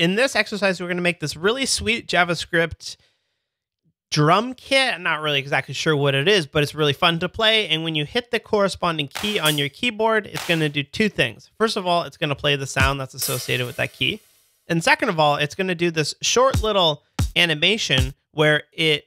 in this exercise, we're going to make this really sweet JavaScript drum kit. I'm not really exactly sure what it is, but it's really fun to play. And when you hit the corresponding key on your keyboard, it's going to do two things. First of all, it's going to play the sound that's associated with that key. And second of all, it's going to do this short little animation where it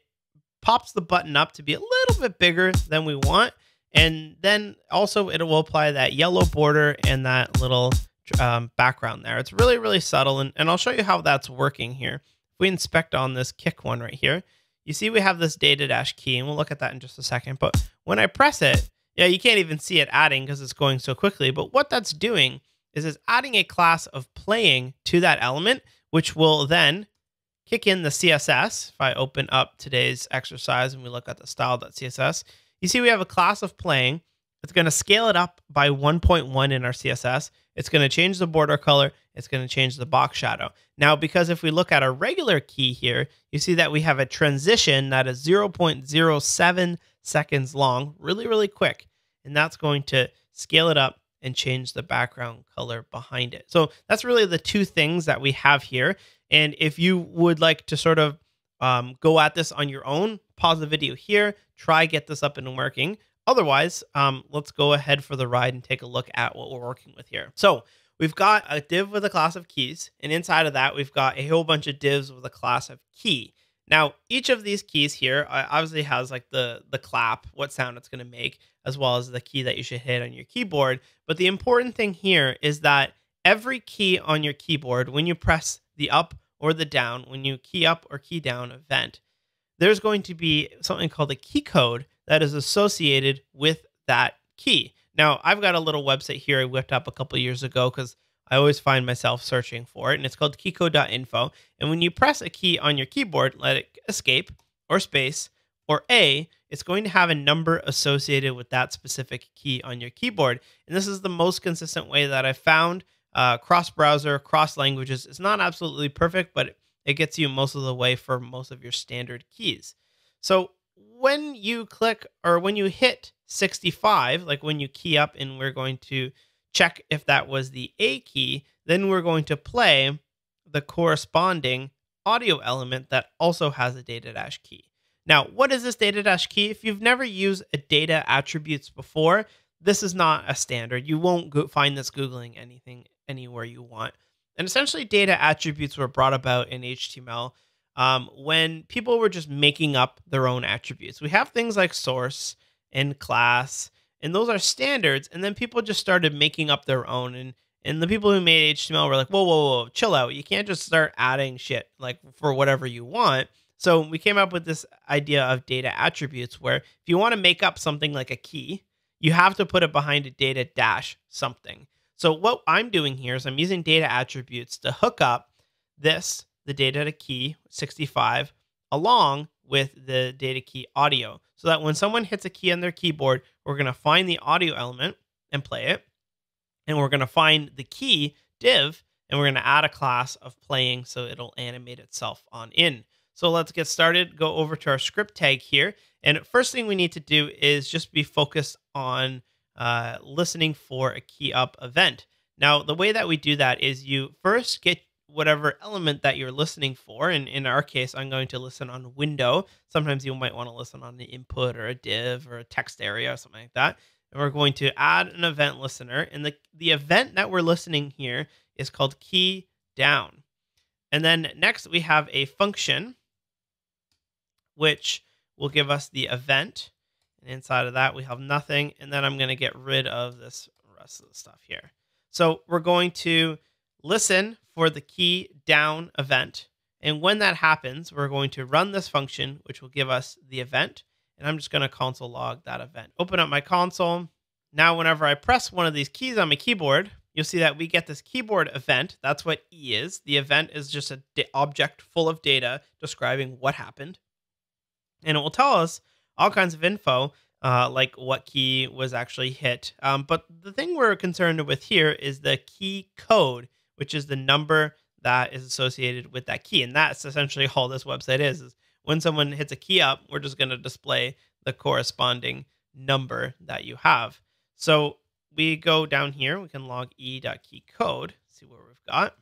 pops the button up to be a little bit bigger than we want. And then also it will apply that yellow border and that little um, background there. It's really, really subtle. And, and I'll show you how that's working here. If we inspect on this kick one right here, you see we have this data dash key, and we'll look at that in just a second. But when I press it, yeah, you can't even see it adding because it's going so quickly. But what that's doing is it's adding a class of playing to that element, which will then kick in the CSS. If I open up today's exercise and we look at the style.css, you see we have a class of playing. It's going to scale it up by 1.1 in our CSS. It's going to change the border color. It's going to change the box shadow. Now, because if we look at a regular key here, you see that we have a transition that is 0.07 seconds long, really, really quick. And that's going to scale it up and change the background color behind it. So that's really the two things that we have here. And if you would like to sort of um, go at this on your own, pause the video here, try get this up and working. Otherwise, um, let's go ahead for the ride and take a look at what we're working with here. So we've got a div with a class of keys, and inside of that, we've got a whole bunch of divs with a class of key. Now, each of these keys here uh, obviously has like the the clap, what sound it's going to make, as well as the key that you should hit on your keyboard. But the important thing here is that every key on your keyboard, when you press the up or the down, when you key up or key down event, there's going to be something called a key code that is associated with that key. Now, I've got a little website here I whipped up a couple years ago because I always find myself searching for it, and it's called keycode.info. And when you press a key on your keyboard, let it escape or space or A, it's going to have a number associated with that specific key on your keyboard. And this is the most consistent way that I've found. Uh, cross browser, cross languages. It's not absolutely perfect, but it gets you most of the way for most of your standard keys. So when you click or when you hit 65, like when you key up and we're going to check if that was the A key, then we're going to play the corresponding audio element that also has a data dash key. Now, what is this data dash key? If you've never used a data attributes before, this is not a standard. You won't go find this Googling anything anywhere you want. And essentially, data attributes were brought about in HTML um, when people were just making up their own attributes. We have things like source and class, and those are standards. And then people just started making up their own. And and the people who made HTML were like, whoa, whoa, whoa, chill out. You can't just start adding shit like for whatever you want. So we came up with this idea of data attributes where if you want to make up something like a key, you have to put it behind a data dash something. So what I'm doing here is I'm using data attributes to hook up this, the data key 65, along with the data key audio. So that when someone hits a key on their keyboard, we're going to find the audio element and play it. And we're going to find the key div and we're going to add a class of playing so it'll animate itself on in. So let's get started. Go over to our script tag here. And first thing we need to do is just be focused on uh, listening for a key up event. Now, the way that we do that is you first get whatever element that you're listening for. And in our case, I'm going to listen on window. Sometimes you might want to listen on the input or a div or a text area or something like that. And we're going to add an event listener. And the, the event that we're listening here is called key down. And then next we have a function which will give us the event. And inside of that, we have nothing. And then I'm going to get rid of this rest of the stuff here. So we're going to listen for the key down event. And when that happens, we're going to run this function, which will give us the event. And I'm just going to console log that event. Open up my console. Now, whenever I press one of these keys on my keyboard, you'll see that we get this keyboard event. That's what E is. The event is just an object full of data describing what happened. And it will tell us all kinds of info, uh, like what key was actually hit. Um, but the thing we're concerned with here is the key code which is the number that is associated with that key. And that's essentially all this website is, is when someone hits a key up, we're just going to display the corresponding number that you have. So we go down here, we can log e.keycode, see what we've got.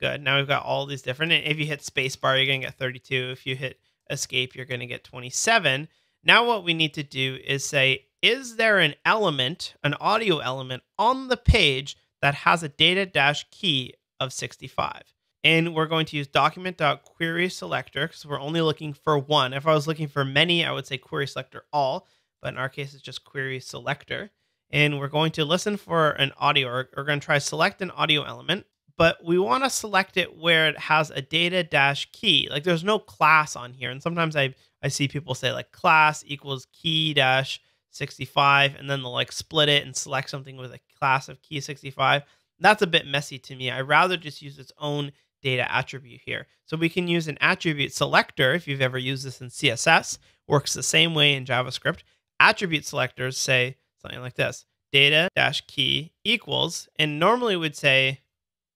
Good. Now we've got all these different. And If you hit spacebar, you're going to get 32. If you hit escape, you're going to get 27. Now what we need to do is say, is there an element, an audio element on the page that has a data dash key of 65? And we're going to use document.query selector because we're only looking for one. If I was looking for many, I would say query selector all, but in our case, it's just query selector. And we're going to listen for an audio, or we're going to try select an audio element, but we want to select it where it has a data dash key. Like there's no class on here. And sometimes I, I see people say like class equals key dash 65, and then they'll like split it and select something with a class of key 65. That's a bit messy to me. I'd rather just use its own data attribute here. So we can use an attribute selector if you've ever used this in CSS, works the same way in JavaScript. Attribute selectors say something like this data dash key equals, and normally would say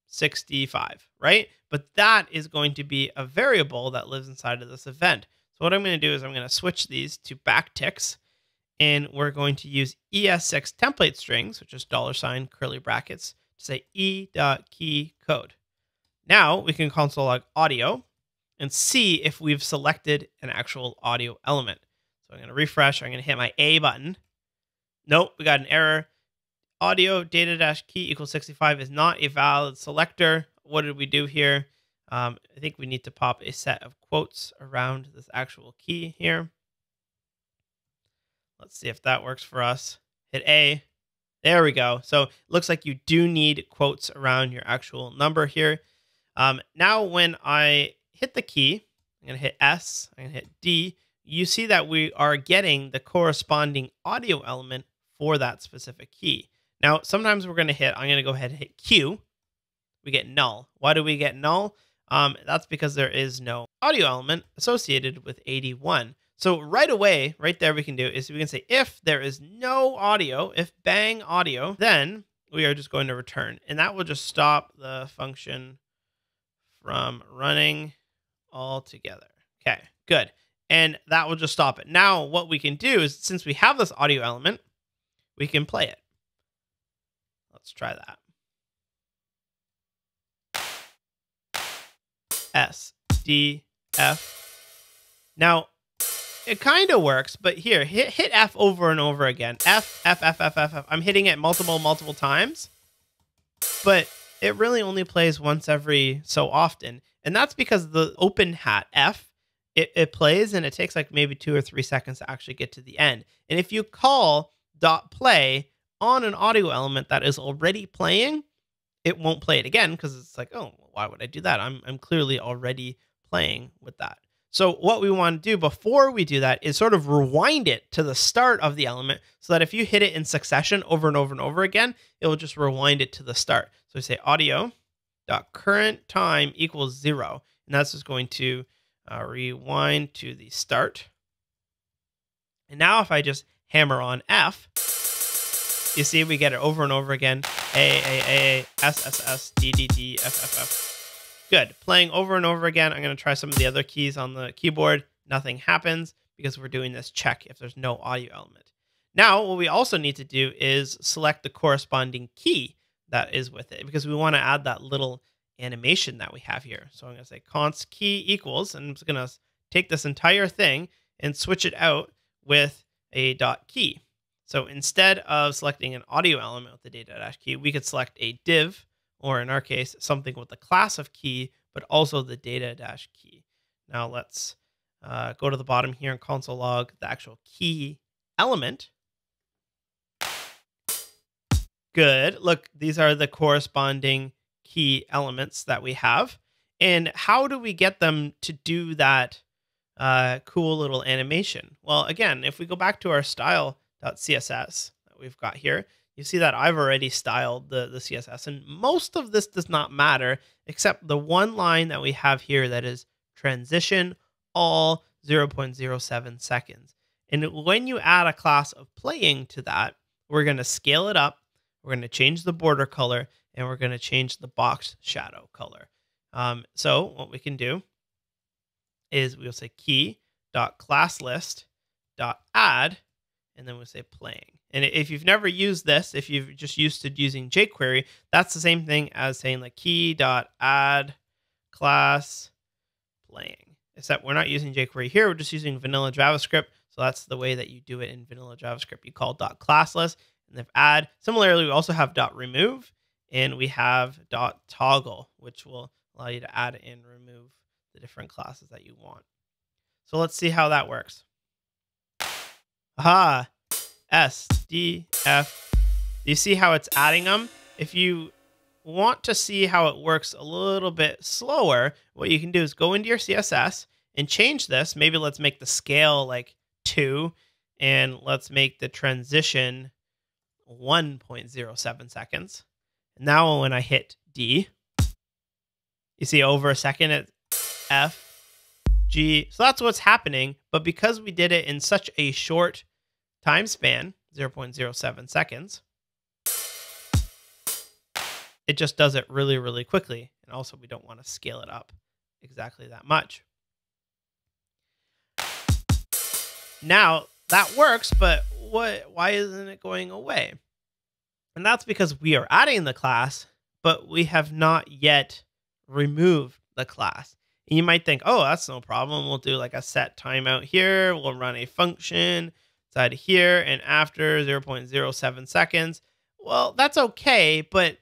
65, right? But that is going to be a variable that lives inside of this event. So what I'm going to do is I'm going to switch these to backticks, and we're going to use ES6 template strings, which is dollar sign curly brackets, to say e dot key code. Now we can console log audio and see if we've selected an actual audio element. So I'm going to refresh. I'm going to hit my A button. Nope, we got an error. Audio data dash key equals 65 is not a valid selector. What did we do here? Um, I think we need to pop a set of quotes around this actual key here. Let's see if that works for us. Hit A. There we go. So it looks like you do need quotes around your actual number here. Um, now, when I hit the key, I'm going to hit S, I'm going to hit D, you see that we are getting the corresponding audio element for that specific key. Now, sometimes we're going to hit, I'm going to go ahead and hit Q. We get null. Why do we get null? Um, that's because there is no audio element associated with 81. So right away, right there, we can do is we can say if there is no audio, if bang audio, then we are just going to return. And that will just stop the function from running altogether. Okay, good. And that will just stop it. Now, what we can do is since we have this audio element, we can play it. Let's try that. S, D, F. Now, it kind of works, but here, hit, hit F over and over again. F, F, F, F, F, F. I'm hitting it multiple, multiple times. But it really only plays once every so often. And that's because the open hat F, it, it plays and it takes like maybe two or three seconds to actually get to the end. And if you call dot play on an audio element that is already playing, it won't play it again because it's like, oh, why would I do that? I'm, I'm clearly already playing with that. So what we want to do before we do that is sort of rewind it to the start of the element so that if you hit it in succession over and over and over again, it will just rewind it to the start. So we say audio dot current time equals zero, and that's just going to uh, rewind to the start. And now if I just hammer on F, you see we get it over and over again. A, A, A, S, S, S, D, D, D, F, F, F. Good. Playing over and over again. I'm going to try some of the other keys on the keyboard. Nothing happens because we're doing this check if there's no audio element. Now, what we also need to do is select the corresponding key that is with it because we want to add that little animation that we have here. So I'm going to say const key equals, and I'm just going to take this entire thing and switch it out with a dot key. So instead of selecting an audio element with the data dash key, we could select a div or in our case, something with the class of key, but also the data dash key. Now let's uh, go to the bottom here and console log the actual key element. Good. Look, these are the corresponding key elements that we have. And how do we get them to do that uh, cool little animation? Well, again, if we go back to our style.css that we've got here, you see that I've already styled the, the CSS, and most of this does not matter except the one line that we have here that is transition all 0.07 seconds. And when you add a class of playing to that, we're going to scale it up, we're going to change the border color, and we're going to change the box shadow color. Um, so what we can do is we'll say key dot class list dot add, and then we'll say playing. And if you've never used this, if you've just used to using jQuery, that's the same thing as saying like key dot add class playing. Except we're not using jQuery here. We're just using vanilla JavaScript. So that's the way that you do it in vanilla JavaScript. You call dot class list and then add. Similarly, we also have dot remove and we have dot toggle, which will allow you to add and remove the different classes that you want. So let's see how that works. Aha, S, D, F. You see how it's adding them? If you want to see how it works a little bit slower, what you can do is go into your CSS and change this. Maybe let's make the scale like 2 and let's make the transition 1.07 seconds. Now when I hit D, you see over a second at F, G. So that's what's happening. But because we did it in such a short time span, 0.07 seconds, it just does it really, really quickly. And also we don't want to scale it up exactly that much. Now that works, but what why isn't it going away? And that's because we are adding the class, but we have not yet removed the class. And you might think, oh, that's no problem. We'll do like a set timeout here. We'll run a function inside here and after 0.07 seconds. Well, that's okay, but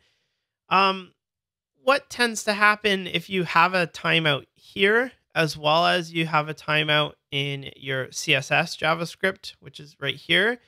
um, what tends to happen if you have a timeout here as well as you have a timeout in your CSS JavaScript, which is right here,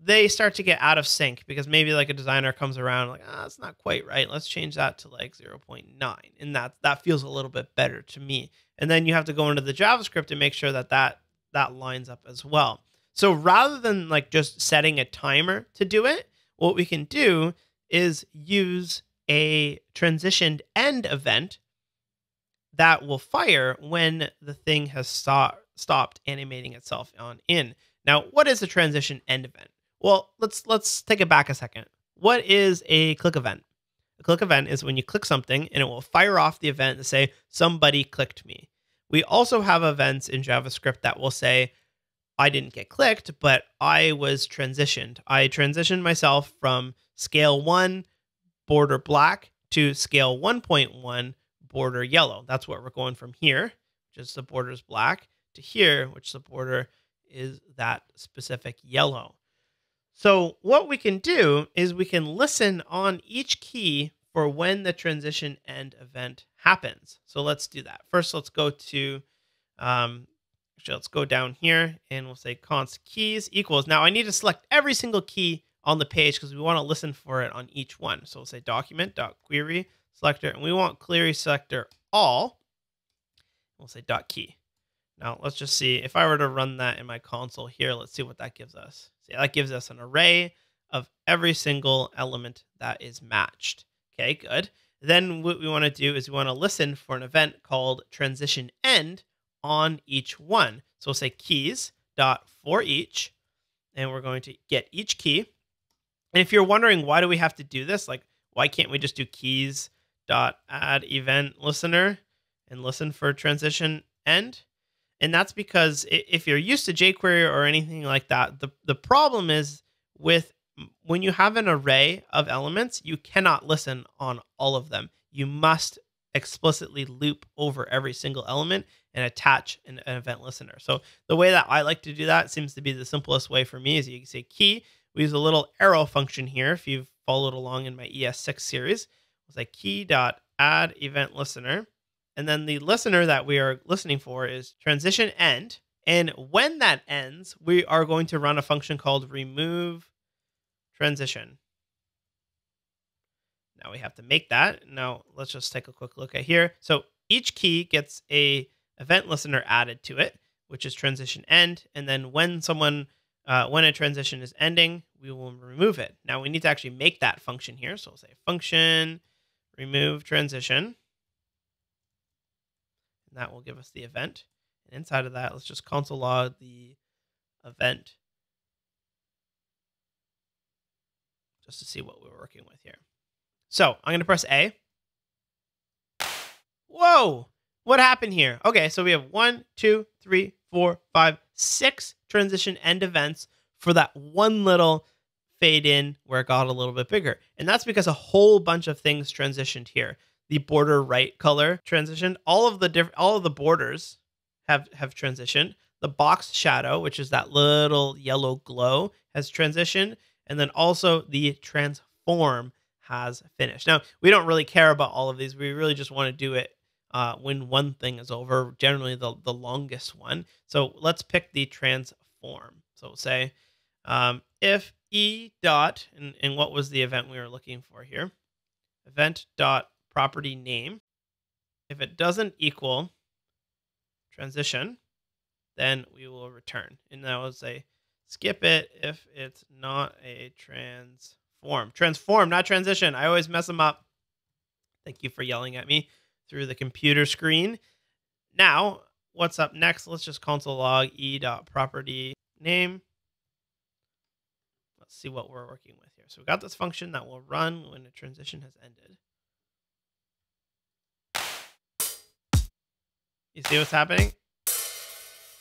they start to get out of sync because maybe like a designer comes around like, ah, oh, it's not quite right. Let's change that to like 0.9. And that that feels a little bit better to me. And then you have to go into the JavaScript and make sure that that that lines up as well. So rather than like just setting a timer to do it, what we can do is use a transitioned end event that will fire when the thing has stop, stopped animating itself on in. Now, what is a transition end event? Well, let's let's take it back a second. What is a click event? A click event is when you click something and it will fire off the event to say somebody clicked me. We also have events in JavaScript that will say I didn't get clicked, but I was transitioned. I transitioned myself from scale 1 border black to scale 1.1 border yellow. That's what we're going from here, which is the border is black, to here, which the border is that specific yellow. So what we can do is we can listen on each key for when the transition end event happens. So let's do that. First, let's go to, um, actually, let's go down here and we'll say const keys equals. Now I need to select every single key on the page because we want to listen for it on each one. So we'll say document dot query selector, and we want query selector all. We'll say dot key. Now let's just see if I were to run that in my console here. Let's see what that gives us. See, that gives us an array of every single element that is matched. Okay, good. Then what we want to do is we want to listen for an event called transition end on each one. So we'll say keys dot for each, and we're going to get each key. And if you're wondering why do we have to do this, like why can't we just do keys dot add event listener and listen for transition end? And that's because if you're used to jQuery or anything like that, the, the problem is with when you have an array of elements, you cannot listen on all of them. You must explicitly loop over every single element and attach an, an, event listener. So the way that I like to do that seems to be the simplest way for me is you can say key. We use a little arrow function here. If you've followed along in my ES6 series, it's like key dot add event listener. And then the listener that we are listening for is transition end. And when that ends, we are going to run a function called remove transition. Now we have to make that. Now let's just take a quick look at here. So each key gets a event listener added to it, which is transition end. And then when someone, uh, when a transition is ending, we will remove it. Now we need to actually make that function here. So we'll say function remove transition And that will give us the event. And inside of that, let's just console log the event just to see what we're working with here. So I'm going to press A. Whoa! What happened here? Okay, so we have one, two, three, four, five, six transition end events for that one little fade in where it got a little bit bigger. And that's because a whole bunch of things transitioned here. The border right color transitioned. All of the different all of the borders have have transitioned. The box shadow, which is that little yellow glow, has transitioned. And then also the transform has finished. Now, we don't really care about all of these. We really just want to do it uh, when one thing is over, generally the, the longest one. So let's pick the transform. So we'll say um, if e dot, and, and what was the event we were looking for here? Event dot property name. If it doesn't equal transition, then we will return. And that will say skip it if it's not a transform. Transform, not transition. I always mess them up. Thank you for yelling at me through the computer screen. Now, what's up next? Let's just console log e dot property name. Let's see what we're working with here. So we got this function that will run when a transition has ended. You see what's happening?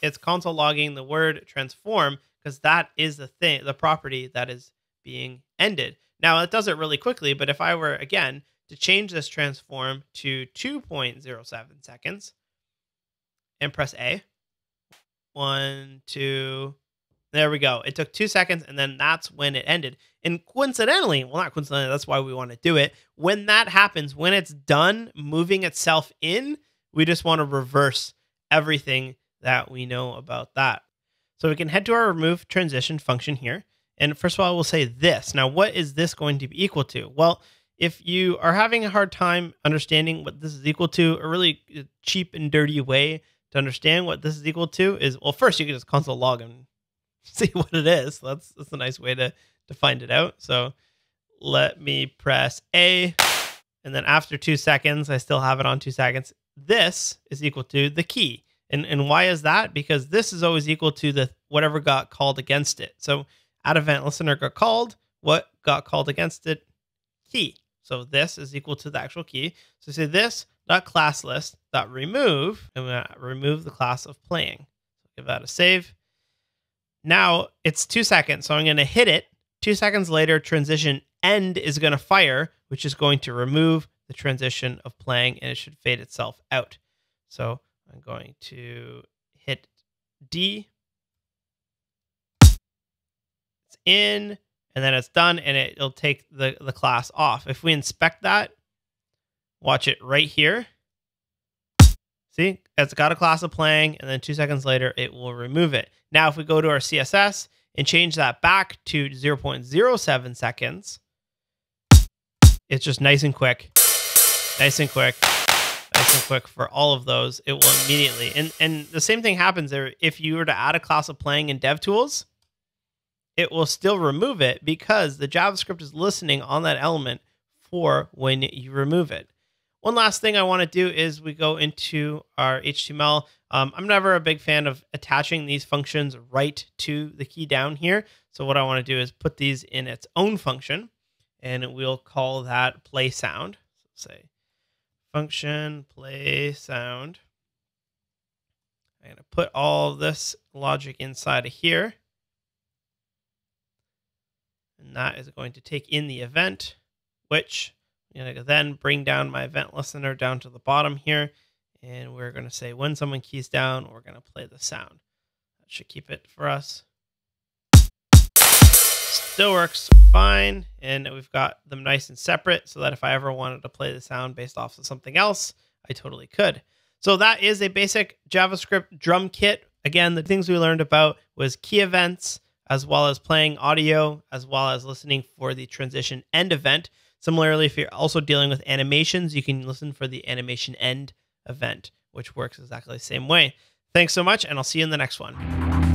It's console logging the word transform because that is the thing, the property that is being ended. Now it does it really quickly, but if I were again to change this transform to 2.07 seconds and press A. One, two, there we go. It took two seconds and then that's when it ended. And coincidentally, well, not coincidentally, that's why we want to do it. When that happens, when it's done moving itself in, we just want to reverse everything that we know about that. So we can head to our remove transition function here. And first of all, we'll say this. Now, what is this going to be equal to? Well, if you are having a hard time understanding what this is equal to, a really uh, cheap and dirty way to understand what this is equal to is well, first you can just console log and see what it is. That's that's a nice way to to find it out. So let me press A, and then after two seconds, I still have it on two seconds. This is equal to the key. And and why is that? Because this is always equal to the whatever got called against it. So add event listener got called, what got called against it? Key. So this is equal to the actual key. So say this dot class list dot remove, and we're gonna remove the class of playing. Give that a save. Now it's two seconds, so I'm going to hit it. Two seconds later, transition end is going to fire, which is going to remove the transition of playing, and it should fade itself out. So I'm going to hit D. It's in and then it's done and it, will take the, the class off. If we inspect that, watch it right here. See, it's got a class of playing, and then two seconds later, it will remove it. Now, if we go to our CSS and change that back to 0.07 seconds, it's just nice and quick, nice and quick, nice and quick for all of those. It will immediately. And, and the same thing happens there if you were to add a class of playing in DevTools it will still remove it because the JavaScript is listening on that element for when you remove it. One last thing I want to do is we go into our HTML. Um, I'm never a big fan of attaching these functions right to the key down here. So what I want to do is put these in its own function, and we'll call that play sound. So say function play sound. I'm going to put all this logic inside of here and that is going to take in the event, which I'm going to then bring down my event listener down to the bottom here. And we're going to say when someone keys down, we're going to play the sound. That should keep it for us. Still works fine. And we've got them nice and separate so that if I ever wanted to play the sound based off of something else, I totally could. So that is a basic JavaScript drum kit. Again, the things we learned about was key events, as well as playing audio, as well as listening for the transition end event. Similarly, if you're also dealing with animations, you can listen for the animation end event, which works exactly the same way. Thanks so much, and I'll see you in the next one.